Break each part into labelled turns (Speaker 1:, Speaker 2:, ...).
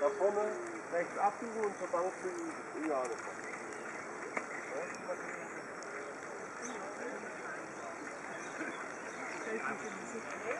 Speaker 1: Da vorne rechts abbiegen und zur Bank zu Ja, das
Speaker 2: Also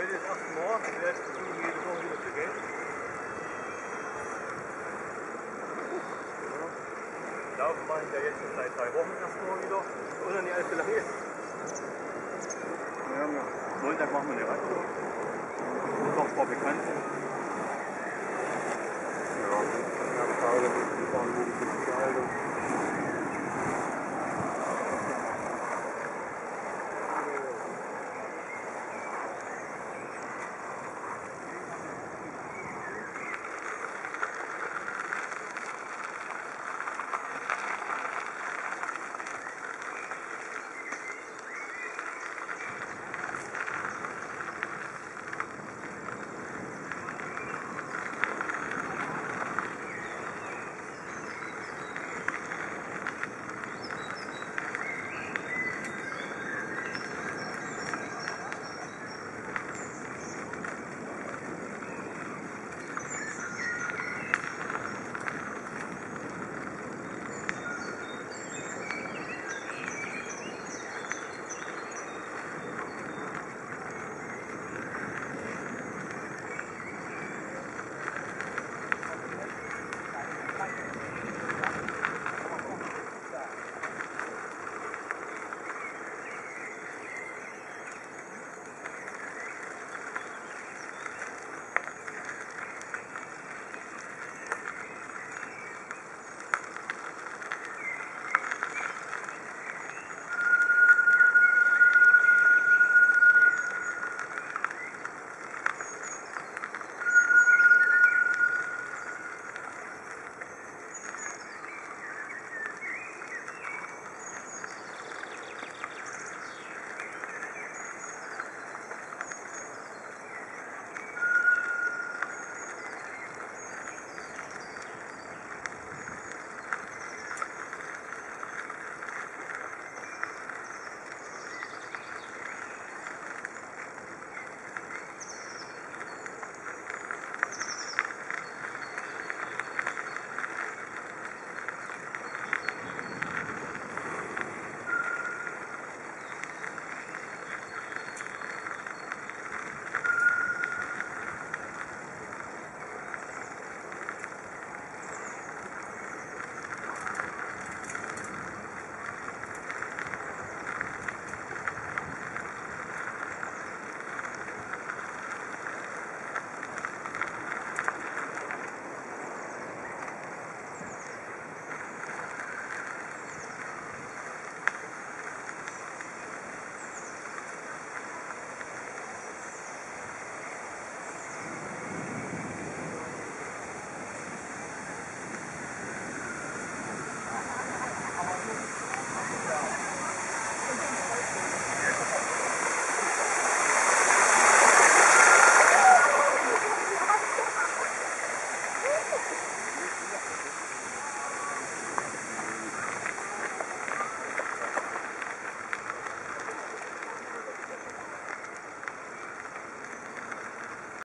Speaker 1: heute ist 8. März, ich werde versuchen, jede Woche wieder zu gehen. Laufen mache ich ja jetzt schon seit drei Wochen erstmal wieder. Oder nicht allzu lange.
Speaker 3: Ja, Montag machen wir eine Radtour. Doch, war bekannt.